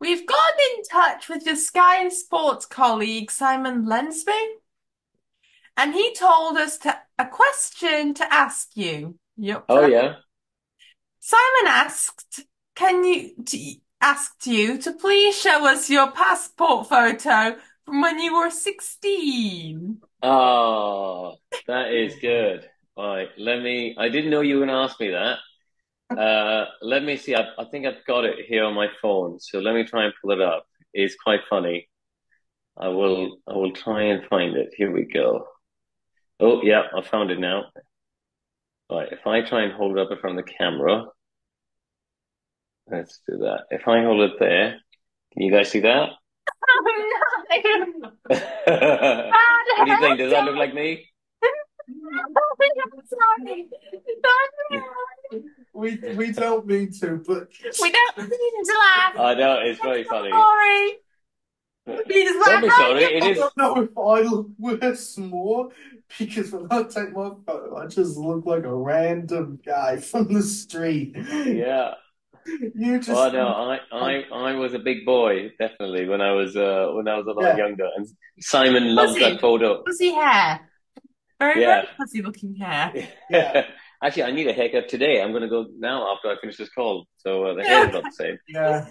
We've gotten in touch with your Sky and Sports colleague, Simon Lazenby, and he told us to, a question to ask you. Yep. Oh yeah. Simon asked, can you, t asked you to please show us your passport photo from when you were 16. Oh, that is good. All right, let me. I didn't know you were going to ask me that. Uh, let me see. I, I think I've got it here on my phone. So let me try and pull it up. It's quite funny. I will. I will try and find it. Here we go. Oh yeah, I found it now. All right. If I try and hold it up in front of the camera, let's do that. If I hold it there, can you guys see that? what do you think? Does that look like me? We we don't mean to, but We don't mean to laugh. I know it's very funny. Sorry. Please Don't laugh be right sorry. It. I is. don't know if I look worse more because when I take my photo, I just look like a random guy from the street. Yeah. You just Oh no, I, I, I was a big boy definitely when I was uh when I was a lot Yeah. younger, and Simon loves Was he? that photo. Fuzzy hair. Very, Yeah. very fuzzy looking hair. Yeah. Actually, I need a haircut today. I'm gonna go now after I finish this call. So uh, the hair is not the same. yeah.